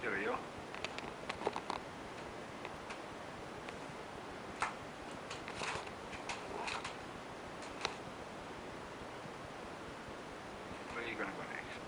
There we go. Where are you gonna go next?